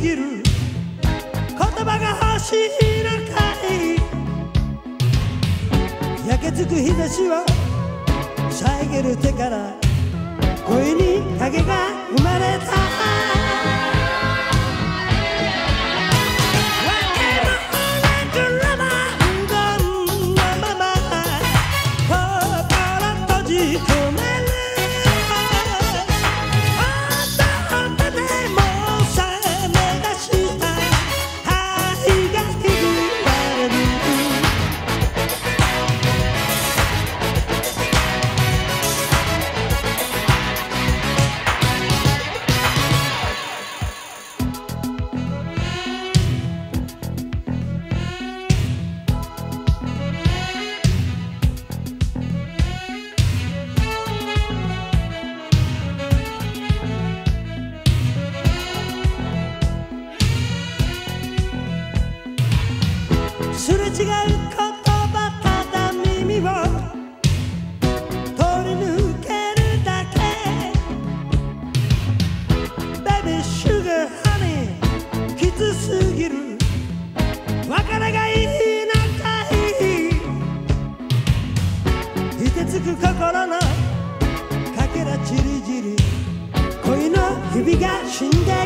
ぎる。言葉が欲しいのかい。焼けつく日差しは。遮る手から。恋に影が生まれた。違う言葉から耳を通り抜けるだけ。ベビッシ sugar きつすぎる。別れがいいのいい。凍てつく心のかけらじりじり。恋の日々が死んで